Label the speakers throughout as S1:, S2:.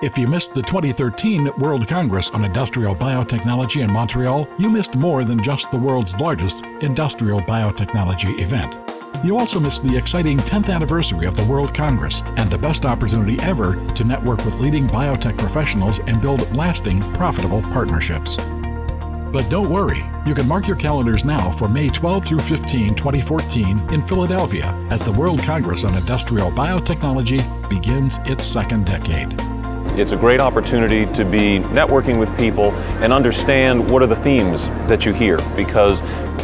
S1: If you missed the 2013 World Congress on Industrial Biotechnology in Montreal, you missed more than just the world's largest industrial biotechnology event. You also missed the exciting 10th anniversary of the World Congress and the best opportunity ever to network with leading biotech professionals and build lasting, profitable partnerships. But don't worry, you can mark your calendars now for May 12 through 15, 2014 in Philadelphia as the World Congress on Industrial Biotechnology begins its second decade.
S2: It's a great opportunity to be networking with people and understand what are the themes that you hear because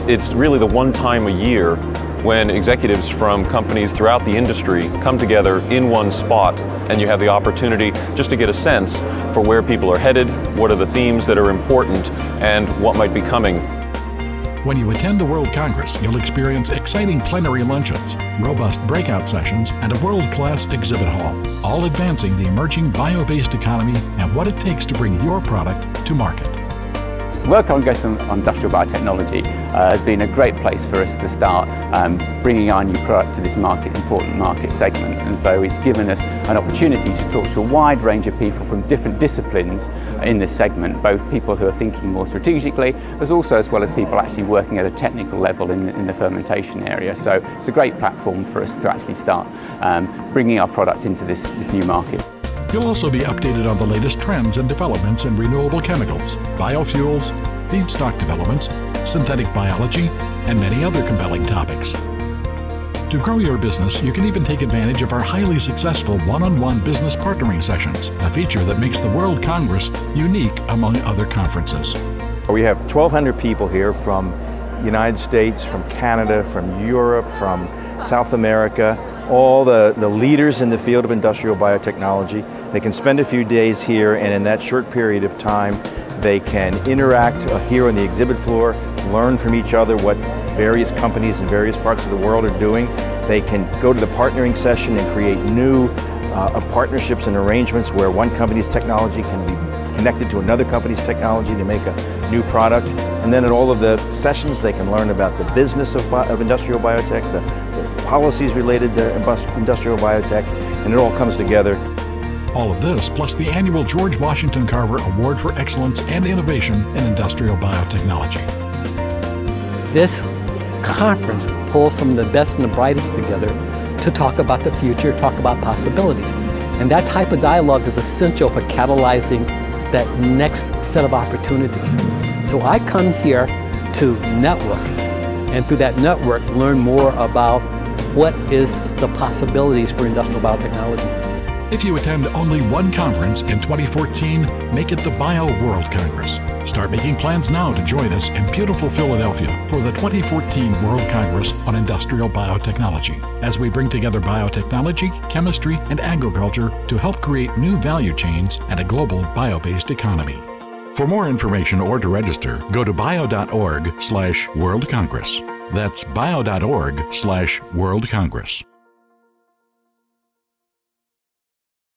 S2: it's really the one time a year when executives from companies throughout the industry come together in one spot and you have the opportunity just to get a sense for where people are headed, what are the themes that are important, and what might be coming
S1: when you attend the World Congress, you'll experience exciting plenary luncheons, robust breakout sessions, and a world class exhibit hall, all advancing the emerging bio based economy and what it takes to bring your product to market.
S3: World Congress on, Industrial Biotechnology uh, has been a great place for us to start um, bringing our new product to this market, important market segment. And so it's given us an opportunity to talk to a wide range of people from different disciplines in this segment, both people who are thinking more strategically, as also as well as people actually working at a technical level in, in the fermentation area. So it's a great platform for us to actually start um, bringing our product into this, this new market.
S1: You'll also be updated on the latest trends and developments in renewable chemicals, biofuels, feedstock developments, synthetic biology, and many other compelling topics. To grow your business, you can even take advantage of our highly successful one on one business partnering sessions, a feature that makes the World Congress unique among other conferences.
S4: We have 1,200 people here from the United States, from Canada, from Europe, from South America, all the, the leaders in the field of industrial biotechnology. They can spend a few days here and in that short period of time they can interact uh, here on the exhibit floor, learn from each other what various companies in various parts of the world are doing. They can go to the partnering session and create new uh, partnerships and arrangements where one company's technology can be connected to another company's technology to make a new product. And then at all of the sessions, they can learn about the business of, of industrial biotech, the, policies related to industrial biotech, and it all comes together.
S1: All of this, plus the annual George Washington Carver Award for Excellence and Innovation in Industrial Biotechnology.
S5: This conference pulls some of the best and the brightest together to talk about the future, talk about possibilities. And that type of dialogue is essential for catalyzing that next set of opportunities. So I come here to network, and through that network, learn more about what is the possibilities for industrial biotechnology.
S1: If you attend only one conference in 2014, make it the Bio World Congress. Start making plans now to join us in beautiful Philadelphia for the 2014 World Congress on Industrial Biotechnology as we bring together biotechnology, chemistry, and agriculture to help create new value chains and a global bio based economy. For more information or to register, go to bio.org slash World Congress. That's bio.org slash World Congress.